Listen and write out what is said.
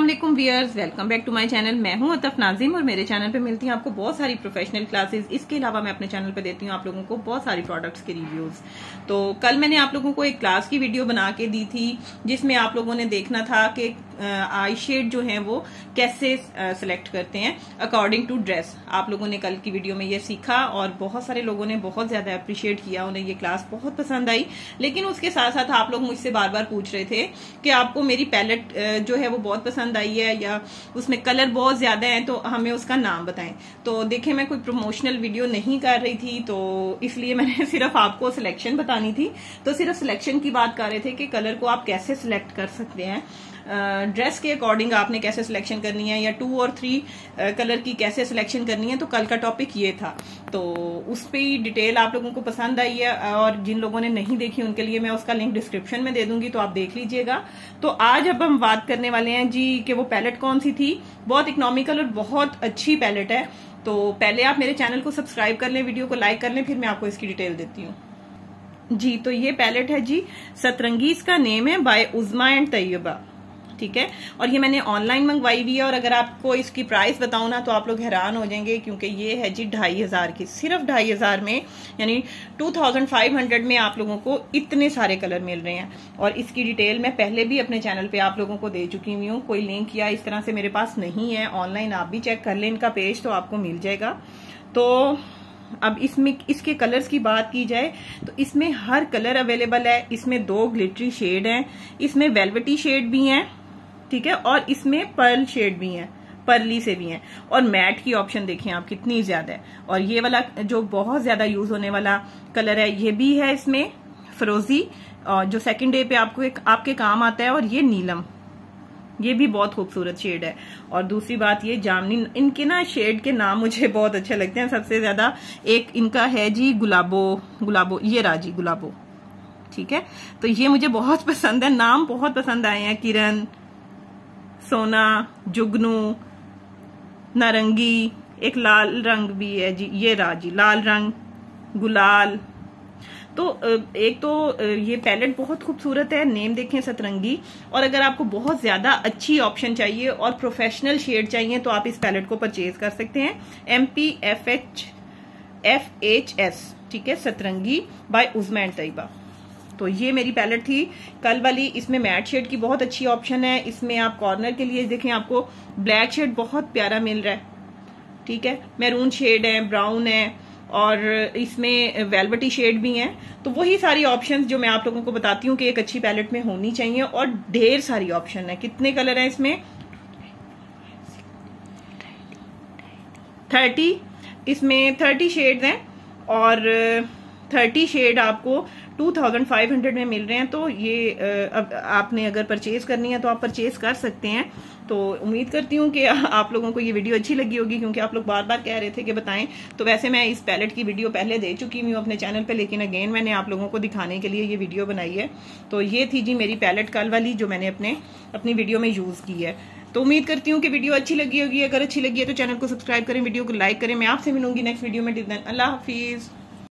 वालेकुम wears welcome back to my channel मैं हूँ अतफ नाजिम और मेरे चैनल पे मिलती हैं आपको बहुत सारी प्रोफेशनल क्लासेस इसके अलावा मैं अपने चैनल पे देती हूँ आप लोगों को बहुत सारी प्रोडक्ट्स के रिव्यूज़ तो कल मैंने आप लोगों को एक क्लास की वीडियो बना के दी थी, जिसमें आप लोगों ने देखना था कि आई शेड जो है वो कैसे सिलेक्ट करते हैं? अकॉर्डिंग टू ड्रेस आप लोगों ने कल की वीडियो में ये सीखा और बहुत सारे लोगों ने बहुत ज़्यादा अप्रिशिएट किया, उन्हें ये क्लास बहुत पसंद आई। लेकिन उसके साथ साथ आप लोग मुझसे बार बार पूछ रहे थे कि आपको मेरी पैलेट जो है वो बहुत पसंद आई है या उसमें कलर बहुत ज़्यादा है तो हमें उसका नाम बताएँ। तो देखें, मैं कोई प्रमोशनल वीडियो नहीं कर रही थी तो इसलिए मैंने सिर्फ़ आपको सिलेक्शन बतानी थी। तो सिर्फ़ सिलेक्शन की बात कर रहे थे कि कलर को आप कैसे सिलेक्ट कर सकते हैं। ड्रेस के अकॉर्डिंग आपने कैसे सिलेक्शन करनी है या टू और थ्री कलर की कैसे सिलेक्शन करनी है तो कल का टॉपिक ये था। तो उस पर ही डिटेल आप लोगों को पसंद आई है और जिन लोगों ने नहीं देखी उनके लिए मैं उसका लिंक डिस्क्रिप्शन में दे दूँगी तो आप देख लीजिएगा। तो आज अब हम बात करने वाले हैं जी कि वो पैलेट कौन सी थी। बहुत इकोनॉमिकल और बहुत अच्छी पैलेट है। तो पहले आप मेरे चैनल को सब्सक्राइब कर लें वीडियो को लाइक कर लें, फिर मैं आपको इसकी डिटेल देती हूँ। जी तो ये पैलेट है जी, सतरंगीज का नेम है बाय उजमा एंड तैयबा ठीक है? और ये मैंने ऑनलाइन मंगवाई हुई है और अगर आपको इसकी प्राइस बताऊँ ना तो आप लोग हैरान हो जाएँगे क्योंकि ये है जी ढाई हज़ार की। सिर्फ़ ढाई हज़ार में, यानी टू थाउज़ेंड फाइव हंड्रेड में आप लोगों को इतने सारे कलर मिल रहे हैं। और इसकी डिटेल मैं पहले भी अपने चैनल पे आप लोगों को दे चुकी हुई हूँ। कोई लिंक या इस तरह से मेरे पास नहीं है ऑनलाइन आप भी चेक कर लें इनका पेज तो आपको मिल जाएगा। तो अब इसमें, इसके कलर्स की बात की जाए तो इसमें हर कलर अवेलेबल है। इसमें दो ग्लिटरी शेड हैं। इसमें वेलवेटी शेड भी हैं। ठीक है, और इसमें पर्ल शेड भी है पर्ली से भी है। और मैट की ऑप्शन देखें आप, कितनी ज़्यादा है। और ये वाला जो बहुत ज़्यादा यूज़ होने वाला कलर है, ये भी है इसमें फरोजी और जो सेकंड डे पे आपको एक, आपके काम आता है, और ये नीलम। ये भी बहुत खूबसूरत शेड है। और दूसरी बात ये, जामनी, इनके ना शेड के नाम मुझे बहुत अच्छे लगते हैं। सबसे ज़्यादा एक इनका है जी गुलाबो गुलाबो, ये राज़ी गुलाबो। ठीक है? तो ये मुझे बहुत पसंद है, नाम बहुत पसंद आए हैं, किरण सोना, जुगनू, नारंगी, एक लाल रंग भी है जी, ये रहा जी, लाल रंग, गुलाल। तो एक तो ये पैलेट बहुत खूबसूरत है, नेम देखें सतरंगी। और अगर आपको बहुत ज़्यादा अच्छी ऑप्शन चाहिए और प्रोफेशनल शेड चाहिए तो आप इस पैलेट को परचेज कर सकते हैं। M P F H F H S ठीक है, सतरंगी बाय उजमा एंड तैयबा तो ये मेरी पैलेट थी। कल वाली इसमें मैट शेड की बहुत अच्छी ऑप्शन है। इसमें आप कॉर्नर के लिए देखें, आपको ब्लैक शेड बहुत प्यारा मिल रहा है। ठीक है? मैरून शेड है, ब्राउन है और इसमें वेलवेटी शेड भी हैं। तो वही सारी ऑप्शंस जो मैं आप लोगों को बताती हूँ कि एक अच्छी पैलेट में होनी चाहिए और ढेर सारी ऑप्शन है। कितने कलर हैं इसमें? थर्टी। इसमें थर्टी शेड्स हैं और थर्टी शेड आपको टू थाउज़ेंड फाइव हंड्रेड में मिल रहे हैं तो ये अब आपने अगर परचेज करनी है तो आप परचेज कर सकते हैं। तो उम्मीद करती हूँ कि आप लोगों को ये वीडियो अच्छी लगी होगी, क्योंकि आप लोग बार बार कह रहे थे कि बताएँ। तो वैसे मैं इस पैलेट की वीडियो पहले दे चुकी हूँ अपने चैनल पे, लेकिन अगेन मैंने आप लोगों को दिखाने के लिए ये वीडियो बनाई है। तो ये थी जी मेरी पैलेट कल वाली, जो मैंने अपने, अपनी वीडियो में यूज़ की है। तो उम्मीद करती हूँ कि वीडियो अच्छी लगी होगी। अगर अच्छी लगी है तो चैनल को सब्सक्राइब करें, वीडियो को लाइक करें। मैं आपसे मिलूँगी नेक्स्ट वीडियो में। अल्लाह हाफिज़।